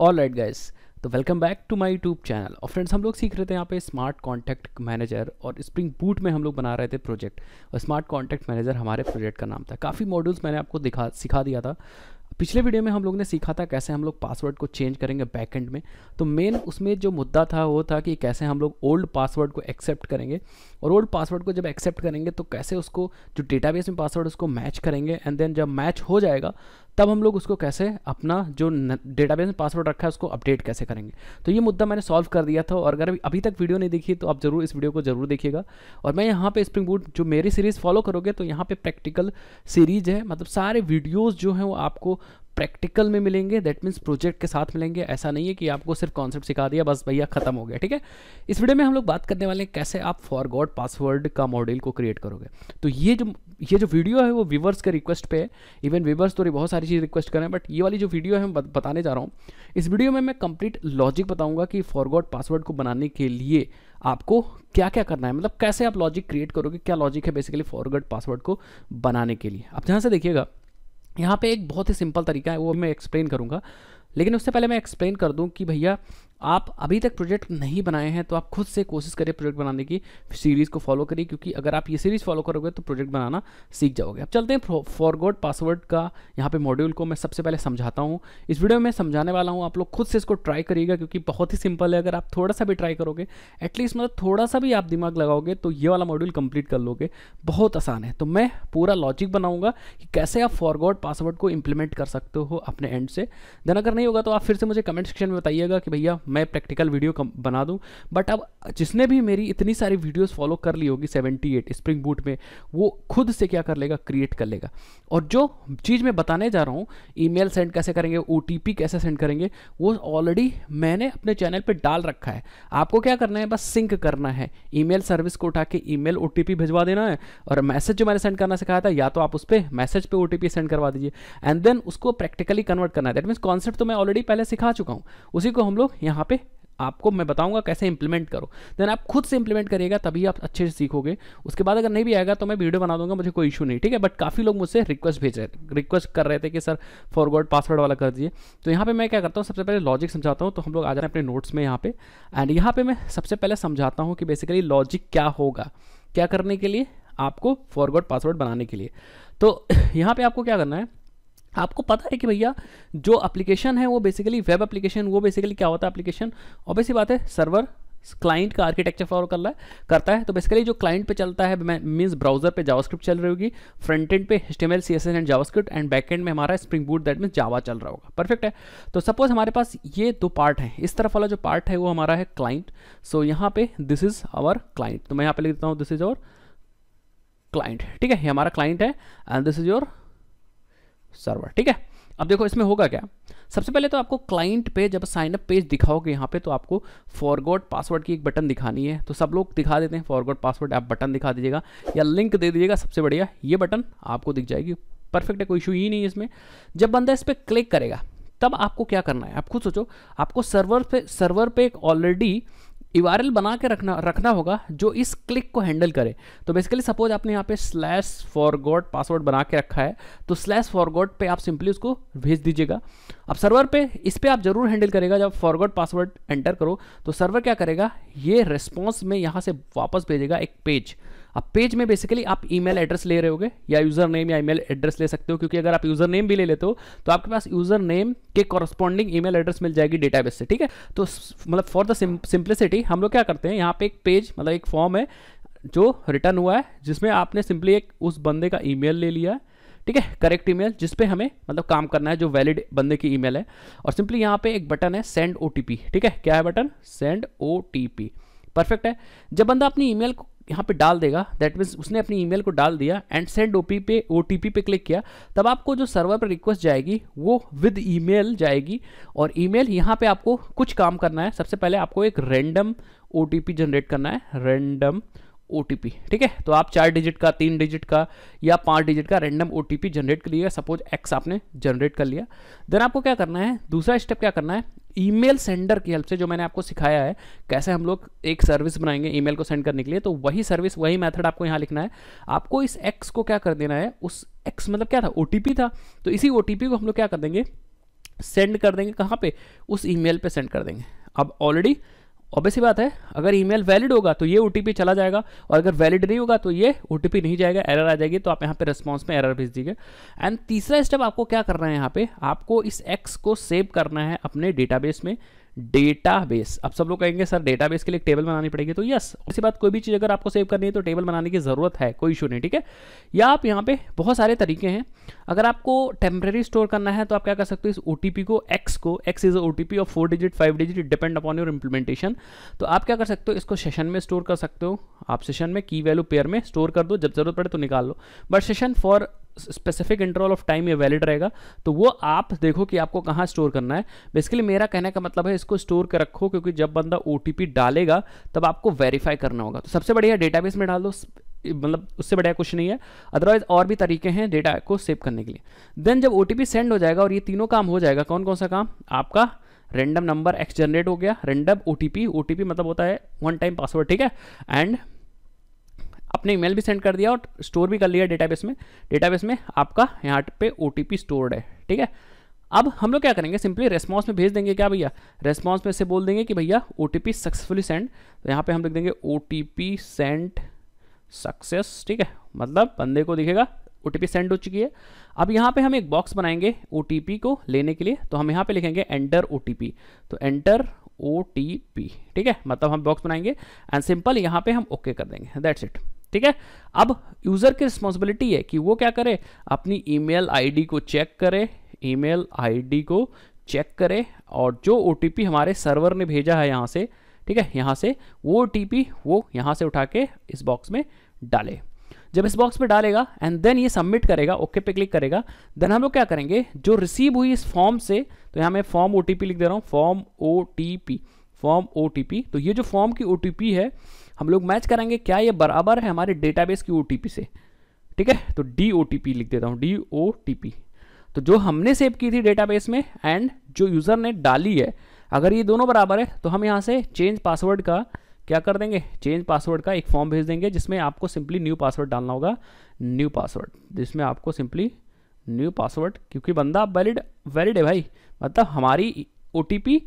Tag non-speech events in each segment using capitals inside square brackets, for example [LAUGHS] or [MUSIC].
All right guys तो welcome back to my YouTube channel और friends हम लोग सीख रहे थे यहाँ पे स्मार्ट कॉन्टैक्ट मैनेजर और स्प्रिंग बूट में हम लोग बना रहे थे प्रोजेक्ट और स्मार्ट कॉन्टैक्ट मैनेजर हमारे प्रोजेक्ट का नाम था। काफ़ी मॉड्यूल्स मैंने आपको दिखा, सिखा दिया था। पिछले वीडियो में हम लोग ने सीखा था कैसे हम लोग पासवर्ड को चेंज करेंगे बैकएंड में। तो मेन उसमें जो मुद्दा था, वो था कि कैसे हम लोग ओल्ड पासवर्ड को एक्सेप्ट करेंगे। और ओल्ड पासवर्ड को जब एक्सेप्ट करेंगे तो कैसे उसको, जो डेटाबेस में पासवर्ड उसको मैच करेंगे। एंड देन जब मैच हो जाएगा तब हम लोग उसको कैसे अपना जो डेटाबेस में पासवर्ड रखा है उसको अपडेट कैसे करेंगे? तो ये मुद्दा मैंने सॉल्व कर दिया था और अगर अभी तक वीडियो नहीं देखी तो आप ज़रूर इस वीडियो को ज़रूर देखिएगा। और मैं यहाँ पे स्प्रिंग बूट जो मेरी सीरीज़ फॉलो करोगे तो यहाँ पे प्रैक्टिकल सीरीज़ है। मतलब सारे वीडियोज़ जो हैं वो आपको प्रैक्टिकल में मिलेंगे दैट मीन्स प्रोजेक्ट के साथ मिलेंगे। ऐसा नहीं है कि आपको सिर्फ़ कॉन्सेप्ट सिखा दिया, बस भैया खत्म हो गया, ठीक है? इस वीडियो में हम लोग बात करने वाले हैं कैसे आप फॉरगॉड पासवर्ड का मॉडल को क्रिएट करोगे। तो ये जो ये जो वीडियो है वो व्यूवर्स के रिक्वेस्ट पे है। इवन व्यूवर्स तो बहुत सारी चीज़ रिक्वेस्ट करें बट ये वाली जो वीडियो है मैं बताने जा रहा हूँ। इस वीडियो में मैं कंप्लीट लॉजिक बताऊँगा कि फॉरगॉड पासवर्ड को बनाने के लिए आपको क्या क्या करना है। मतलब कैसे आप लॉजिक क्रिएट करोगे, क्या लॉजिक है बेसिकली फॉरगॉड पासवर्ड को बनाने के लिए। आप जहाँ से देखिएगा। यहाँ पे एक बहुत ही सिंपल तरीका है, वो मैं एक्सप्लेन करूँगा। लेकिन उससे पहले मैं एक्सप्लेन कर दूँ कि भैया आप अभी तक प्रोजेक्ट नहीं बनाए हैं तो आप खुद से कोशिश करिए प्रोजेक्ट बनाने की, सीरीज़ को फॉलो करिए, क्योंकि अगर आप ये सीरीज़ फॉलो करोगे तो प्रोजेक्ट बनाना सीख जाओगे। अब चलते हैं फॉरगोड पासवर्ड का, यहाँ पे मॉड्यूल को मैं सबसे पहले समझाता हूँ। इस वीडियो में समझाने वाला हूँ, आप लोग खुद से इसको ट्राई करिएगा, क्योंकि बहुत ही सिंपल है, अगर आप थोड़ा सा भी ट्राई करोगे एटलीस्ट मतलब थोड़ा सा भी आप दिमाग लगाओगे तो ये वाला मॉड्यूल कंप्लीट कर लोगे। बहुत आसान है। तो मैं पूरा लॉजिक बनाऊँगा कि कैसे आप फॉरगोड पासवर्ड को इंप्लीमेंट कर सकते हो अपने एंड से। देन अगर नहीं होगा तो आप फिर से मुझे कमेंट सेक्शन में बताइएगा कि भैया मैं प्रैक्टिकल वीडियो बना दूँ। बट अब जिसने भी मेरी इतनी सारी वीडियोस फॉलो कर ली होगी 78 स्प्रिंग बूट में, वो खुद से क्या कर लेगा? क्रिएट कर लेगा। और जो चीज़ मैं बताने जा रहा हूँ ईमेल सेंड कैसे करेंगे ओटीपी कैसे सेंड करेंगे, वो ऑलरेडी मैंने अपने चैनल पर डाल रखा है। आपको क्या करना है? बस सिंक करना है। ईमेल सर्विस को उठा के ईमेल ओ भिजवा देना है और मैसेज जो मैंने सेंड करना सिखाया था, या तो आप उस पर मैसेज पे ओ सेंड करवा दीजिए। एंड देन उसको प्रैक्टिकली कन्वर्ट करना है। दैट मीन्स कॉन्सेप्ट तो मैं ऑलरेडी पहले सिखा चुका हूँ। उसी को हम लोग यहाँ पे आपको मैं बताऊँगा कैसे इंप्लीमेंट करो। देन आप खुद से इंप्लीमेंट करिएगा, तभी आप अच्छे से सीखोगे। उसके बाद अगर नहीं भी आएगा तो मैं वीडियो बना दूँगा, मुझे कोई इशू नहीं, ठीक है? बट काफ़ी लोग मुझसे रिक्वेस्ट भेज रहे रिक्वेस्ट कर रहे थे कि, सर फॉरवर्ड पासवर्ड वाला कर दिए तो यहाँ पर मैं क्या करता हूँ, सबसे पहले लॉजिक समझाता हूँ तो हम लोग आ जाए अपने नोट्स में यहाँ पे। एंड यहाँ पे मैं सबसे पहले समझाता हूँ कि बेसिकली लॉजिक क्या होगा, क्या करने के लिए आपको फॉरवर्ड पासवर्ड बनाने के लिए। तो [LAUGHS] यहाँ पे आपको क्या करना है आपको पता है कि भैया जो एप्लीकेशन है वो बेसिकली वेब एप्लीकेशन वो बेसिकली क्या होता है एप्लीकेशन ऑब्वियसली बात है सर्वर क्लाइंट का आर्किटेक्चर फॉलो कर रहा है करता है तो बेसिकली जो क्लाइंट पे चलता है मीन्स ब्राउज़र पे जावास्क्रिप्ट चल रही होगी फ्रंट एंड पे HTML CSS and JavaScript and back end में हमारा spring boot that mean Java चल रहा होगा। परफेक्ट है? तो सपोज़ हमारे पास ये दो पार्ट है इस तरफ़ वाला जो पार्ट है वो हमारा है क्लाइंट सो so, यहाँ पे दिस इज़ आवर क्लाइंट तो मैं यहाँ पे लिख देता हूँ दिस इज़ अवर क्लाइंट ठीक है? ये हमारा क्लाइंट है and this is your server ठीक है? अब देखो इसमें होगा क्या? सबसे पहले तो आपको क्लाइंट पे जब साइन अप पेज दिखाओगे यहाँ पे तो आपको फॉरगॉड पासवर्ड की एक बटन दिखानी है। तो सब लोग दिखा देते हैं फॉरगॉड पासवर्ड आप बटन दिखा दीजिएगा या लिंक दे दीजिएगा, सबसे बढ़िया ये बटन आपको दिख जाएगी। परफेक्ट है, कोई इशू ही नहीं इसमें। जब बंदा इस पर क्लिक करेगा, तब आपको क्या करना है? आप खुद सोचो, आपको सर्वर पे सर्वर पे एक ऑलरेडी यूआरएल बना के रखना रखना होगा जो इस क्लिक को हैंडल करे। तो बेसिकली सपोज़ आपने यहाँ पे स्लैश फॉरगॉड पासवर्ड बना के रखा है तो स्लैश फॉरगॉड पे आप सिंपली उसको भेज दीजिएगा। अब सर्वर पे, इस पर आप ज़रूर हैंडल करेगा जब फॉरगॉड पासवर्ड एंटर करो तो सर्वर क्या करेगा? ये रिस्पॉन्स में यहाँ से वापस भेजेगा एक पेज अब पेज में बेसिकली आप ईमेल एड्रेस ले रहे होगे या यूज़र नेम या ईमेल एड्रेस ले सकते हो, क्योंकि अगर आप यूज़र नेम भी ले लेते हो तो आपके पास यूज़र नेम के कॉरस्पॉन्डिंग ईमेल एड्रेस मिल जाएगी डेटाबेस से, ठीक है? तो मतलब फॉर द सिंप्लिसिटी हम लोग क्या करते हैं, यहाँ पे एक पेज मतलब एक फॉर्म है, जो रिटर्न हुआ है, जिसमें आपने सिंपली एक उस बंदे का ईमेल ले लिया है, ठीक है? करेक्ट ईमेल जिस पे हमें मतलब काम करना है, जो वैलिड बंदे की ईमेल है, और सिंपली यहाँ पे एक बटन है सेंड ओटीपी ठीक है? क्या है बटन सेंड ओटीपी परफेक्ट है? जब बंदा अपनी ईमेल को यहाँ पे डाल देगा। दैट मीन्स उसने अपनी ईमेल को डाल दिया एंड सेंड ओ पे ओ पे क्लिक किया। तब आपको जो सर्वर पर रिक्वेस्ट जाएगी, वो विद ईमेल जाएगी और ईमेल यहाँ पे आपको कुछ काम करना है। सबसे पहले आपको एक रेंडम ओ जनरेट करना है। रेंडम ओ ठीक है? तो आप चार डिजिट का, तीन डिजिट का या पाँच डिजिट का रैंडम ओ जनरेट कर लिया सपोज़ एक्स आपने जनरेट कर लिया। देन आपको क्या करना है? दूसरा स्टेप क्या करना है? ईमेल सेंडर की हेल्प से जो मैंने आपको सिखाया है, कैसे हम लोग एक सर्विस बनाएँगे ईमेल को सेंड करने के लिए तो वही सर्विस वही मेथड आपको यहाँ लिखना है। आपको इस एक्स को क्या कर देना है, उस एक्स मतलब क्या था ओटीपी था तो इसी ओटीपी को हम लोग क्या कर देंगे सेंड कर देंगे कहाँ पे, उस ईमेल पे सेंड कर देंगे। अब ऑलरेडी ऑब्वियस बात है, अगर ईमेल वैलिड होगा तो ये ओटीपी चला जाएगा और अगर वैलिड नहीं होगा तो ये ओटीपी नहीं जाएगा एरर आ जाएगी तो आप यहाँ पे रिस्पॉन्स में एरर भेज दीजिए। एंड तीसरा स्टेप आपको क्या करना है यहाँ पे, आपको इस एक्स को सेव करना है अपने डेटाबेस में। डेटाबेस अब सब लोग कहेंगे, सर डेटाबेस के लिए टेबल बनानी पड़ेगी। तो यस इसी बात कोई भी चीज़ अगर आपको सेव करनी है तो टेबल बनाने की ज़रूरत है, कोई इशू नहीं, ठीक है? या आप यहाँ पे बहुत सारे तरीके हैं। अगर आपको टेम्प्रेरी स्टोर करना है तो आप क्या कर सकते हो, इस ओटीपी को एक्स को X is O T P of four digit five digit depend upon your implementation तो आप क्या कर सकते हो, इसको सेशन में स्टोर कर सकते हो। आप सेशन में की वैल्यू पेयर में स्टोर कर दो, जब ज़रूरत पड़े तो निकाल लो। But session for specific interval of time ये वैलिड रहेगा तो वो आप देखो कि आपको कहाँ स्टोर करना है। बेसिकली मेरा कहने का मतलब है इसको स्टोर कर रखो, क्योंकि जब बंदा ओटीपी डालेगा, तब आपको वेरीफाई करना होगा। तो सबसे बढ़िया डेटाबेस में डाल दो मतलब उससे बढ़िया कुछ नहीं है। अदरवाइज़ और भी तरीके हैं डेटा को सेव करने के लिए। देन जब ओटीपी सेंड हो जाएगा और ये तीनों काम हो जाएगा कौन कौन सा काम? आपका रेंडम नंबर एक्स जनरेट हो गया। रेंडम ओ टी मतलब होता है वन टाइम पासवर्ड ठीक है? एंड अपने ईमेल भी सेंड कर दिया और स्टोर भी कर लिया डेटाबेस में। डेटाबेस में आपका यहाँ पे ओटीपी स्टोर्ड है, ठीक है? अब हम लोग क्या करेंगे? सिंपली रेस्पॉन्स में भेज देंगे क्या भैया? रेस्पॉन्स में से बोल देंगे कि भैया ओटीपी सक्सेसफुली सेंड तो यहाँ पे हम लिख देंगे ओ सेंड सक्सेस ठीक है? मतलब बंदे को दिखेगा ओटीपी सेंड हो चुकी है। अब यहाँ पे हम एक बॉक्स बनाएँगे ओटीपी को लेने के लिए। तो हम यहाँ पे लिखेंगे एंटर ओटीपी तो एंटर ओटीपी ठीक है? मतलब हम बॉक्स बनाएँगे। एंड सिंपल यहाँ पे हम ओके okay कर देंगे। दैट्स इट ठीक है? अब यूज़र की रिस्पॉन्सिबिलिटी है कि वो क्या करे? अपनी ईमेल आईडी को चेक करे ईमेल आईडी को चेक करे और जो ओटीपी हमारे सर्वर ने भेजा है यहाँ से, ठीक है? यहाँ से वो ओटीपी वो यहाँ से उठा के इस बॉक्स में डाले। जब इस बॉक्स में डालेगा एंड देन ये सबमिट करेगा ओके पे क्लिक करेगा देन हम लोग क्या करेंगे? जो रिसीव हुई इस फॉर्म से तो यहाँ मैं फॉर्म ओटीपी लिख दे रहा हूँ फॉर्म ओटीपी फॉर्म ओटीपी तो ये जो फॉर्म की ओटीपी है हम लोग मैच करेंगे क्या ये बराबर है हमारे डेटाबेस की ओटीपी से? ठीक है? तो डी ओ लिख देता हूँ डी ओ तो जो हमने सेव की थी डेटाबेस में एंड जो यूज़र ने डाली है, अगर ये दोनों बराबर है तो हम यहाँ से चेंज पासवर्ड का क्या कर देंगे? चेंज पासवर्ड का एक फॉर्म भेज देंगे, जिसमें आपको सिंपली न्यू पासवर्ड डालना होगा। न्यू पासवर्ड जिसमें आपको सिंपली न्यू पासवर्ड क्योंकि बंदा वैलिड वैलिड है भाई। मतलब हमारी ओटीपी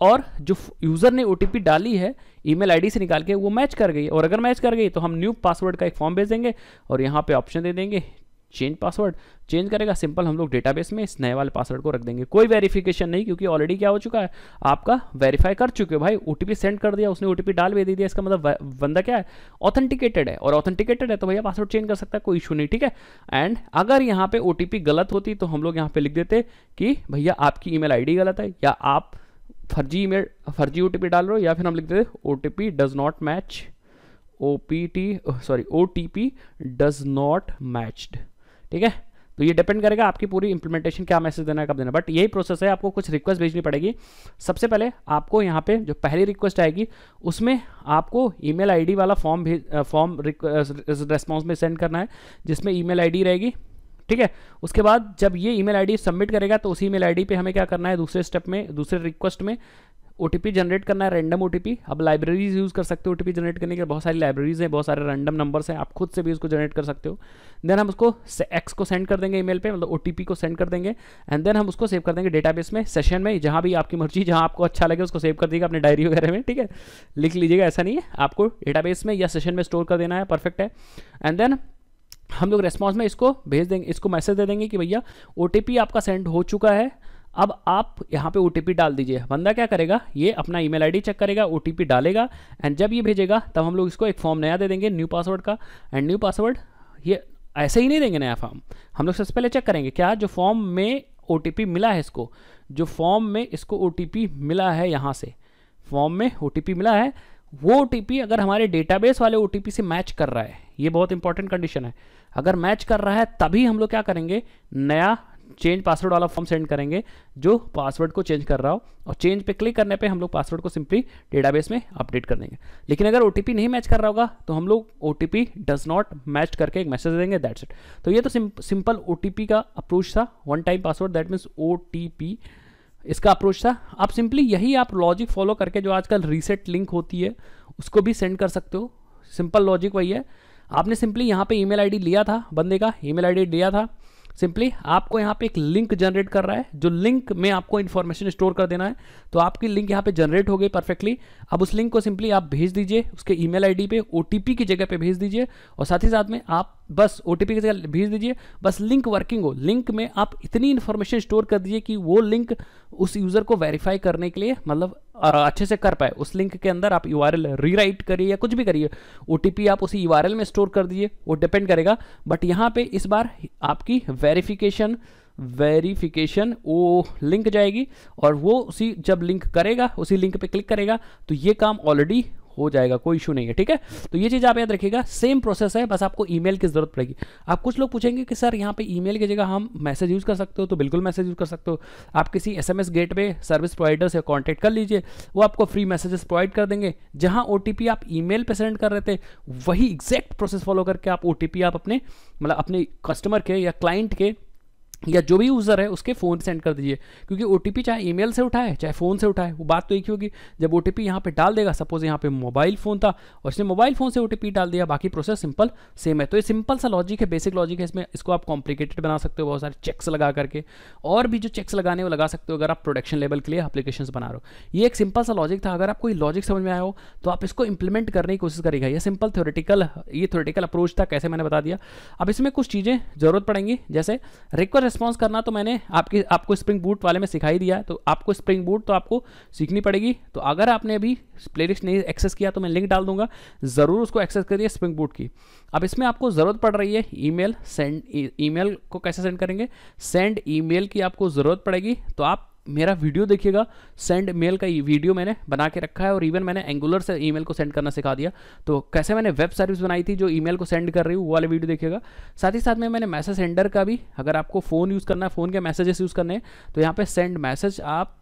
और जो यूज़र ने ओटीपी डाली है ईमेल आईडी से निकाल के वो मैच कर गई। और अगर मैच कर गई तो हम न्यू पासवर्ड का एक फॉर्म भेज देंगे और यहाँ पे ऑप्शन दे देंगे चेंज पासवर्ड चेंज करेगा सिंपल हम लोग डेटाबेस में इस नए वाले पासवर्ड को रख देंगे। कोई वेरिफिकेशन नहीं, क्योंकि ऑलरेडी क्या हो चुका है? आपका वेरीफाई कर चुके हो भाई। ओटीपी सेंड कर दिया, उसने ओटीपी डाल भी दे दिया। इसका मतलब बंदा क्या है? ऑथेंटिकेटेड है। और ऑथेंटिकेटेड है तो भैया पासवर्ड चेंज कर सकता है, कोई इशू नहीं, ठीक है? एंड अगर यहाँ पे ओ गलत होती तो हम लोग यहाँ पे लिख देते कि भैया आपकी ईमेल आईडी गलत है, या आप फर्जी ईमेल फर्जी ओटीपी डाल रहे हो या फिर हम लिख देते O T P does not match O P T sorry O T P does not matched ठीक है? तो ये डिपेंड करेगा आपकी पूरी इंप्लीमेंटेशन क्या मैसेज देना है, कब देना बट यही प्रोसेस है, आपको कुछ रिक्वेस्ट भेजनी पड़ेगी। सबसे पहले आपको यहाँ पे जो पहली रिक्वेस्ट आएगी, उसमें आपको ईमेल आईडी वाला फॉर्म भेज फॉर्म रेस्पॉन्स में सेंड करना है, जिसमें ईमेल आईडी रहेगी। ठीक है? उसके बाद जब ये ईमेल आईडी सबमिट करेगा तो उसी ईमेल आईडी पे हमें क्या करना है? दूसरे स्टेप में, दूसरे रिक्वेस्ट में ओटीपी जनरेट करना है रैंडम ओटीपी अब लाइब्रेरीज यूज़ कर सकते हो ओटीपी जनरेट करने के लिए। बहुत सारी लाइब्रेरीज हैं, बहुत सारे रैंडम नंबर्स हैं। आप खुद से भी उसको जनरेट कर सकते हो। देन हम उसको एक्स को सेंड कर देंगे ईमेल पे मतलब ओटीपी को सेंड कर देंगे। एंड देन हम उसको सेव कर देंगे डेटाबेस में सेशन में, जहाँ भी आपकी मर्ज़ी, जहाँ आपको अच्छा लगे, उसको सेव कर देगा अपने डायरी वगैरह में, ठीक है? लिख लीजिएगा, ऐसा नहीं है। आपको डेटाबेस में या सेशन में स्टोर कर देना है परफेक्ट है। एंड देन हम लोग रेस्पॉन्स में इसको भेज देंगे, इसको मैसेज दे देंगे कि भैया ओटीपी आपका सेंड हो चुका है। अब आप यहाँ पे ओटीपी डाल दीजिए। बंदा क्या करेगा? ये अपना ईमेल आईडी चेक करेगा ओटीपी डालेगा एंड जब ये भेजेगा, तब हम लोग इसको एक फॉर्म नया दे देंगे न्यू पासवर्ड का। एंड न्यू पासवर्ड ये ऐसे ही नहीं देंगे नया फॉर्म हम लोग सबसे पहले चेक करेंगे, क्या जो फॉर्म में ओटीपी मिला है इसको, जो फॉर्म में इसको ओटीपी मिला है यहाँ से फॉर्म में ओटीपी मिला है वो ओटीपी अगर हमारे डेटाबेस वाले ओटीपी से मैच कर रहा है, ये बहुत इंपॉर्टेंट कंडीशन है। अगर मैच कर रहा है, तभी हम लोग क्या करेंगे? नया चेंज पासवर्ड वाला फॉर्म सेंड करेंगे, जो पासवर्ड को चेंज कर रहा हो, और चेंज पे क्लिक करने पे हम लोग पासवर्ड को सिंपली डेटाबेस में अपडेट कर देंगे। लेकिन अगर ओ नहीं मैच कर रहा होगा तो हम लोग ओटीपी डज नॉट मैच करके एक मैसेज देंगे दैट्स इट तो ये तो सिंपल ओटीपी का अप्रोच था one time password that means ओ इसका अप्रोच था। आप सिंपली यही आप लॉजिक फॉलो करके जो आजकल रीसेट लिंक होती है, उसको भी सेंड कर सकते हो। सिंपल लॉजिक वही है। आपने सिंपली यहाँ पे ईमेल आईडी लिया था बंदे का ईमेल आईडी लिया था। सिंपली आपको यहाँ पे एक लिंक जनरेट कर रहा है, जो लिंक में आपको इन्फॉर्मेशन स्टोर कर देना है। तो आपकी लिंक यहाँ पे जनरेट हो गई परफेक्टली अब उस लिंक को सिंपली आप भेज दीजिए, उसके ईमेल आईडी पे ओटीपी की जगह पे भेज दीजिए, और साथ ही साथ में आप बस ओटीपी की जगह भेज दीजिए, बस लिंक वर्किंग हो। लिंक में आप इतनी इन्फॉर्मेशन स्टोर कर दीजिए कि वो लिंक उस यूज़र को वेरीफाई करने के लिए मतलब अच्छे से कर पाए। उस लिंक के अंदर आप यूआरएल रीराइट करिए या कुछ भी करिए। ओटीपी आप उसी यूआरएल में स्टोर कर दीजिए, वो डिपेंड करेगा। बट यहाँ पे इस बार आपकी वेरिफिकेशन वेरिफिकेशन वो लिंक जाएगी और वो उसी जब लिंक करेगा, उसी लिंक पे क्लिक करेगा तो ये काम ऑलरेडी हो जाएगा, कोई इशू नहीं है, ठीक है? तो ये चीज़ आप याद रखिएगा सेम प्रोसेस है, बस आपको ईमेल की ज़रूरत पड़ेगी। आप कुछ लोग पूछेंगे कि सर, यहाँ पे ईमेल की जगह हम मैसेज यूज़ कर सकते हो तो बिल्कुल मैसेज यूज़ कर सकते हो। आप किसी S M gateway service provider से कॉन्टैक्ट कर लीजिए, वो आपको फ्री मैसेजेस प्रोवाइड कर देंगे। जहाँ ओ आप ईमेल पे सेंड कर रहे थे, वही एग्जैक्ट प्रोसेस फॉलो करके आप ओटीपी आप अपने मतलब अपने कस्टमर के या क्लाइंट के या जो भी यूज़र है, उसके फ़ोन सेंड कर दीजिए। क्योंकि ओटीपी चाहे ईमेल से उठाए, चाहे फ़ोन से उठाए, वो बात तो एक ही होगी। जब ओ टी पी यहाँ पे डाल देगा सपोज़ यहाँ पे मोबाइल फ़ोन था, और इसने मोबाइल फ़ोन से ओटीपी डाल दिया, बाकी प्रोसेस सिंपल सेम है। तो ये सिंपल सा लॉजिक है बेसिक लॉजिक है इसमें। इसको आप कॉम्प्लिकेटेड बना सकते हो, बहुत सारे चेक्स लगा करके। और भी जो चेक्स लगाने वो लगा सकते हो, अगर आप प्रोडक्शन लेवल के लिए अपलीकेशन बना रहे हो। ये एक सिंपल सा लॉजिक था। अगर आपको ये लॉजिक समझ में आया हो तो आप इसको इंप्लीमेंट करने की कोशिश करेगा ये सिंपल थ्योरेटिकल ये थ्योरेटिकल अप्रोच था, कैसे मैंने बता दिया। अब इसमें कुछ चीज़ें ज़रूरत पड़ेंगी। जैसे रिक्वेस्ट रिस्पॉन्स करना तो मैंने आपके, आपको स्प्रिंग बूट वाले में सिखाई दिया तो आपको स्प्रिंग बूट तो आपको सीखनी पड़ेगी। तो अगर आपने अभी प्लेलिस्ट नहीं एक्सेस किया तो मैं लिंक डाल दूँगा, ज़रूर उसको एक्सेस करिए स्प्रिंग बूट की। अब इसमें आपको ज़रूरत पड़ रही है ईमेल सेंड ईमेल को कैसे सेंड करेंगे? सेंड ईमेल की आपको ज़रूरत पड़ेगी तो आप मेरा वीडियो देखिएगा सेंड मेल का वीडियो मैंने बना के रखा है और इवन मैंने एंगुलर से ईमेल को सेंड करना सिखा दिया। तो कैसे मैंने वेब सर्विस बनाई थी जो ईमेल को सेंड कर रही हूँ, वो वाले वीडियो देखिएगा। साथ ही साथ में मैंने मैसेज सेंडर का भी, अगर आपको फ़ोन यूज़ करना है फ़ोन के मैसेजेस यूज़ करने हैं तो यहाँ पर सेंड मैसेज आप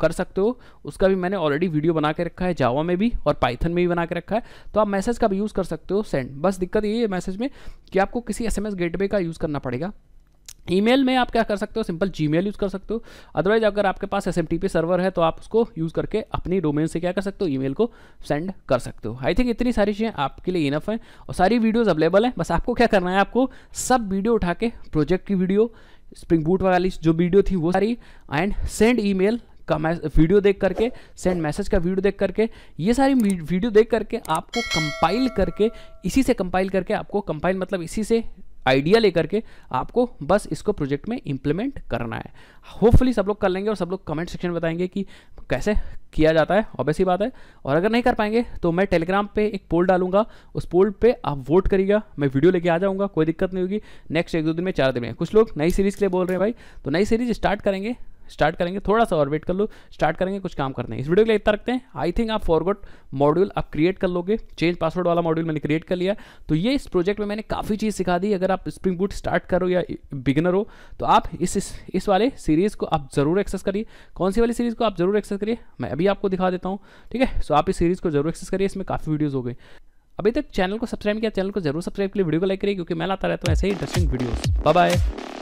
कर सकते हो। उसका भी मैंने ऑलरेडी वीडियो बना के रखा है जावा में भी और पाइथन में भी बना के रखा है। तो आप मैसेज का भी यूज़ कर सकते हो सेंड बस दिक्कत ये है मैसेज में कि आपको किसी एस एम गेटवे का यूज़ करना पड़ेगा। ईमेल में आप क्या कर सकते हो? सिंपल जीमेल यूज़ कर सकते हो। अदरवाइज़ अगर आपके पास एसएमटीपी सर्वर है तो आप उसको यूज़ करके अपनी डोमेन से क्या कर सकते हो? ईमेल को सेंड कर सकते हो। आई थिंक इतनी सारी चीज़ें आपके लिए इनफ हैं और सारी वीडियोस अवेलेबल हैं। बस आपको क्या करना है? आपको सब वीडियो उठा के प्रोजेक्ट की वीडियो स्प्रिंग बूट वाली जो वीडियो थी, वो सारी एंड सेंड ईमेल का वीडियो देख करके सेंड मैसेज का वीडियो देख करके, ये सारी वीडियो देख करके आपको कंपाइल करके, इसी से कंपाइल करके आपको कंपाइल मतलब इसी से आइडिया लेकर के आपको बस इसको प्रोजेक्ट में इंप्लीमेंट करना है। होपफुली सब लोग कर लेंगे और सब लोग कमेंट सेक्शन में बताएँगे कि कैसे किया जाता है। ऑब्वियस बात है। और अगर नहीं कर पाएँगे तो मैं टेलीग्राम पे एक पोल डालूँगा। उस पोल पे आप वोट करिएगा। मैं वीडियो लेके आ जाऊँगा। कोई दिक्कत नहीं होगी। नेक्स्ट एक दो दिन में, चार दिन में। कुछ लोग नई सीरीज़ के लिए बोल रहे हैं भाई। तो नई सीरीज़ स्टार्ट करेंगे। स्टार्ट करेंगे थोड़ा सा और वेट कर लो स्टार्ट करेंगे कुछ काम करने इस वीडियो के लिए इतना रखते हैं। आई थिंक आप फॉरवर्ड मॉड्यूल आप क्रिएट कर लोगे। चेंज पासवर्ड वाला मॉड्यूल मैंने क्रिएट कर लिया। तो ये इस प्रोजेक्ट में मैंने काफ़ी चीज़ सिखा दी। अगर आप स्प्रिंग बूट स्टार्ट करो या बिगनर हो तो आप इस इस, वाले सीरीज़ को आप ज़रूर एक्सेस करिए। कौन सी वाली सीरीज़ को आप ज़रूर एक्सेस करिए मैं अभी आपको दिखा देता हूँ। ठीक है? सो आप इस सीरीज़ को ज़रूर एक्सेस करिए। इसमें काफ़ी वीडियोज़ हो गए। अभी तक चैनल को सब्सक्राइब किया चैनल को ज़रूर सब्सक्राइब करिए वीडियो को लाइक करिए क्योंकि मैं लाता रहता हूँ ऐसे ही इंटरेस्टिंग वीडियोस बाय बाय